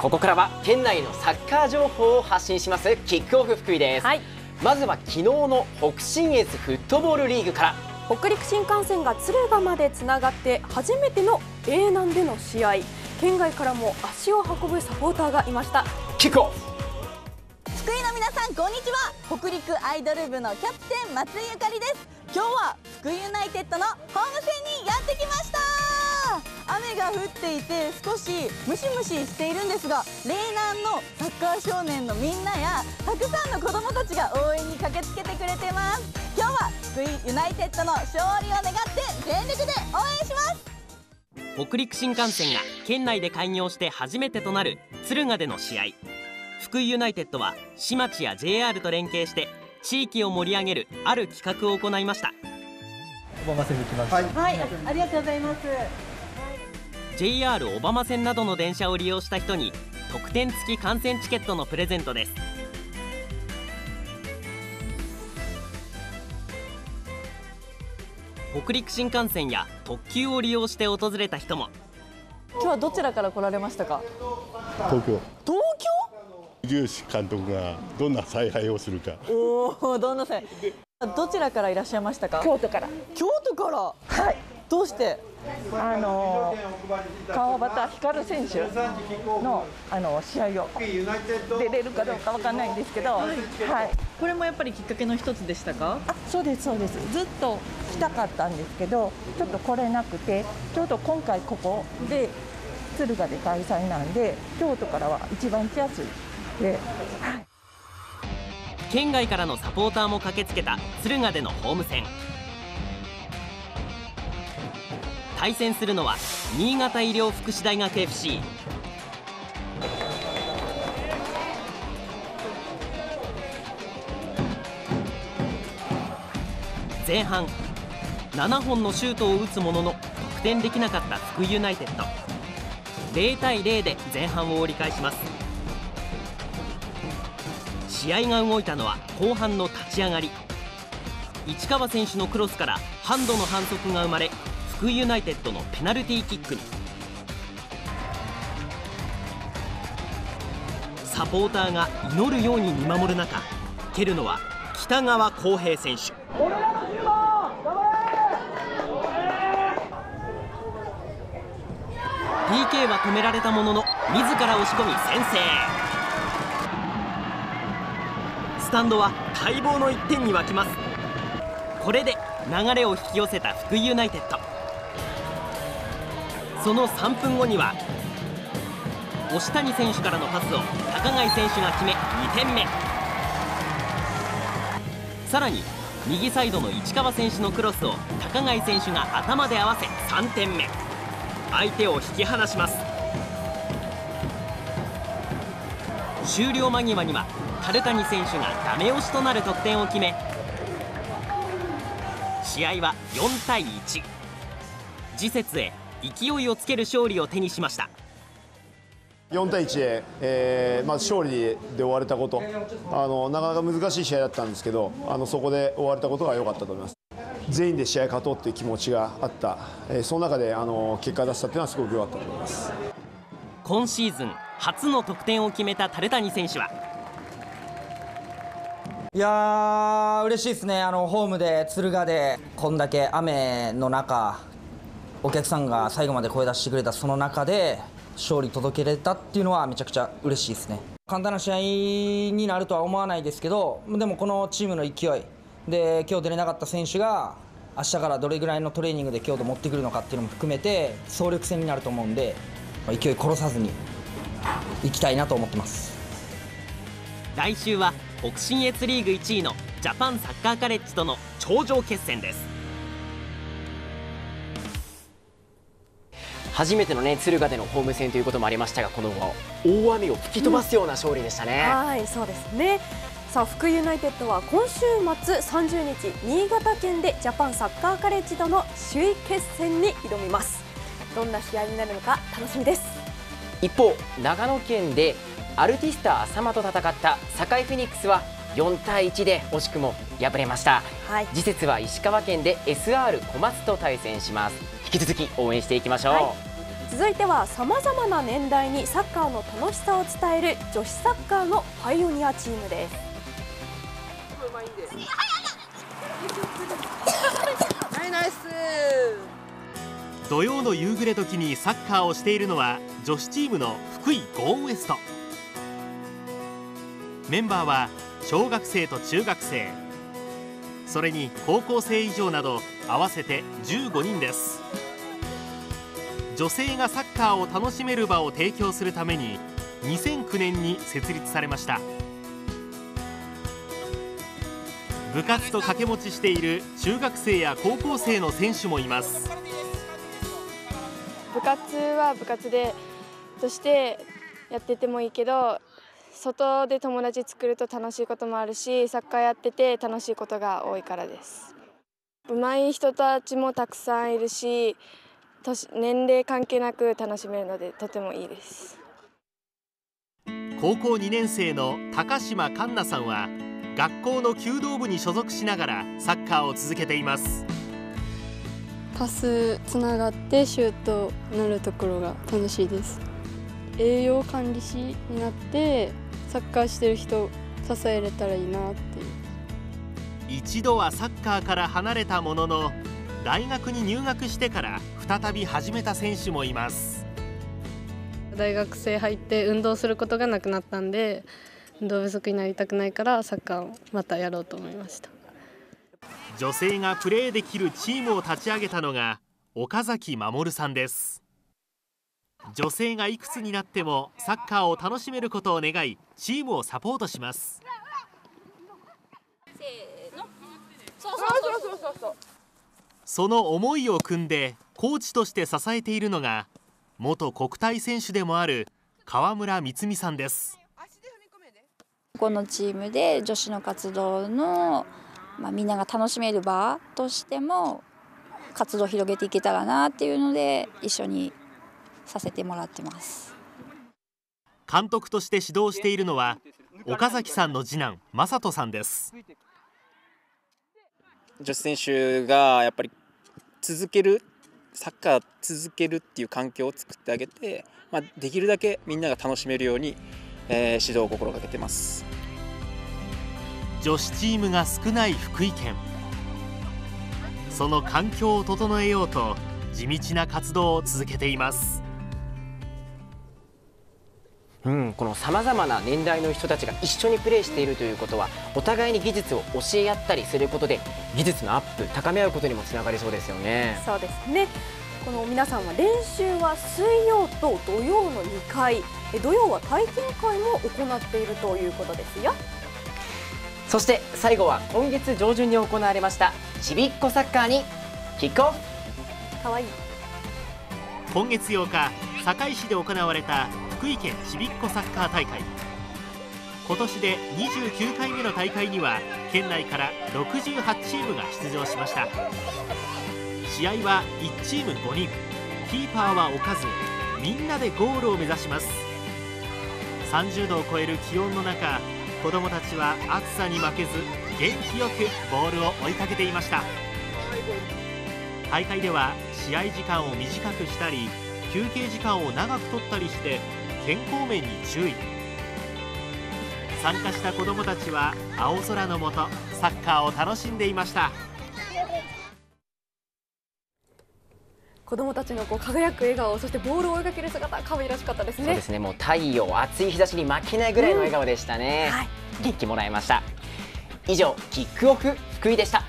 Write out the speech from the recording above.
ここからは県内のサッカー情報を発信しますキックオフ福井です、はい。まずは昨日の北信越フットボールリーグから。北陸新幹線が敦賀までつながって初めての A 南での試合。県外からも足を運ぶサポーターがいました。キックオフ。福井の皆さんこんにちは。北陸アイドル部のキャプテン松井ゆかりです。今日は福井ユナイテッドのホーム戦にやってきました雨が降っていて少しムシムシしているんですが嶺南のサッカー少年のみんなやたくさんの子どもたちが応援に駆けつけてくれてます。今日は福井ユナイテッドの勝利を願って全力で応援します。北陸新幹線が県内で開業して初めてとなる敦賀での試合。福井ユナイテッドは市町や JR と連携して地域を盛り上げるある企画を行いました。小浜線に来ました、はいありがとうございます JR 小浜線などの電車を利用した人に特典付き観戦チケットのプレゼントです。北陸新幹線や特急を利用して訪れた人も。今日はどちらから来られましたか？東京。東重視監督がどんな采配をするか。京おおどんなさいどちらからいらっしゃいましたか？京都から、京都から？はいどうして？あの川端光選手のあの試合を出れるかどうかわかんないんですけど、はい、これもやっぱりきっかけの一つでしたか？あそうですそうです。ずっと来たかったんですけどちょっと来れなくてちょうど今回ここで敦賀で開催なんで京都からは一番来やすいで、はい、県外からのサポーターも駆けつけた敦賀でのホーム戦対戦するのは新潟医療福祉大学 FC 前半7本のシュートを打つものの得点できなかった福井ユナイテッド。0対0で前半を折り返します。試合が動いたのは後半の立ち上がり。市川選手のクロスからハンドの反則が生まれ福井ユナイテッドのペナルティーキックに。サポーターが祈るように見守る中蹴るのは北川浩平選手。PK は止められたものの自ら押し込み先制。スタンドは待望の1点に沸きます。これで流れを引き寄せた福井ユナイテッド。その3分後には押谷選手からのパスを高貝選手が決め2点目。さらに右サイドの市川選手のクロスを高貝選手が頭で合わせ3点目。相手を引き離します。終了間際には樽谷選手がダメ押しとなる得点を決め試合は4対1次節へ勢いをつける勝利を手にしました。4対1で、えーまず勝利で終われたこと。あのなかなか難しい試合だったんですけどあのそこで終われたことが良かったと思います。全員で試合勝とうっていう気持ちがあった、えーその中であの結果出せたっていうのはすごく良かったと思います。今シーズン初の得点を決めた樽谷選手は？いやー嬉しいですね。あのホームで敦賀でこんだけ雨の中お客さんが最後まで声出してくれたその中で勝利届けれたっていうのはめちゃくちゃ嬉しいですね。簡単な試合になるとは思わないですけどでもこのチームの勢いで今日出れなかった選手が明日からどれぐらいのトレーニングで強度持ってくるのかっていうのも含めて総力戦になると思うんで勢い殺さずにいきたいなと思ってます。来週は北信越リーグ1位のジャパンサッカーカレッジとの頂上決戦です。初めてのね敦賀でのホーム戦ということもありましたがこの大雨を吹き飛ばすような勝利でしたね、はいそうですね。さあ福井ユナイテッドは今週末30日新潟県でジャパンサッカーカレッジとの首位決戦に挑みます。どんな試合になるのか楽しみです。一方長野県でアルティスタ浅間と戦った堺フェニックスは4対1で惜しくも敗れました、はい。次節は石川県で SR 小松と対戦します。引き続き応援していきましょう、はい続いてはさまざまな年代にサッカーの楽しさを伝える女子サッカーのパイオニアチームです。土曜の夕暮れ時にサッカーをしているのは女子チームの福井ゴーンウエスト。メンバーは小学生と中学生。それに高校生以上など合わせて15人です。女性がサッカーを楽しめる場を提供するために2009年に設立されました。部活と掛け持ちしている中学生や高校生の選手もいます。部活は部活でとしてやっててもいいけど外で友達作ると楽しいこともあるしサッカーやってて楽しいことが多いからです。上手い人たちもたくさんいるし年齢関係なく楽しめるのでとてもいいです。高校2年生の高島環奈さんは学校の弓道部に所属しながらサッカーを続けています。パスつながってシュートなるところが楽しいです。栄養管理士になってサッカーしてる人支えれたらいいなっていう。一度はサッカーから離れたものの大学に入学してから再び始めた選手もいます。大学生入って運動することがなくなったんで運動不足になりたくないからサッカーをまたやろうと思いました。女性がプレーできるチームを立ち上げたのが岡崎守さんです。女性がいくつになってもサッカーを楽しめることを願いチームをサポートします。その思いを組んでコーチとして支えているのが元国体選手でもある川村光美さんです。このチームで女子の活動の、まあ、みんなが楽しめる場としても活動を広げていけたらなっていうので一緒にさせてもらってます。監督として指導しているのは岡崎さんの次男正人さんです。女子選手がやっぱり続けるサッカー続けるっていう環境を作ってあげて、まあ、できるだけみんなが楽しめるように、えー、指導を心がけてます。女子チームが少ない福井県。その環境を整えようと地道な活動を続けています。うん、このさまざまな年代の人たちが一緒にプレーしているということはお互いに技術を教え合ったりすることで技術のアップ高め合うことにもつながりそうですよね。そうですね。この皆さんは練習は水曜と土曜の2回土曜は体験会も行っているということですよ。そして最後は今月上旬に行われましたちびっこサッカーにキックオフ。かわいい。今月8日堺市で行われた福井県ちびっこサッカー大会。今年で29回目の大会には県内から68チームが出場しました。試合は1チーム5人。キーパーは置かずみんなでゴールを目指します。30度を超える気温の中子どもたちは暑さに負けず元気よくボールを追いかけていました。大会では試合時間を短くしたり休憩時間を長く取ったりして健康面に注意。参加した子どもたちは青空の下サッカーを楽しんでいました。子どもたちのこう輝く笑顔そしてボールを追いかける姿可愛らしかったですね。そうですね。もう太陽暑い日差しに負けないぐらいの笑顔でしたね、うんはい、元気もらいました。以上キックオフ福井でした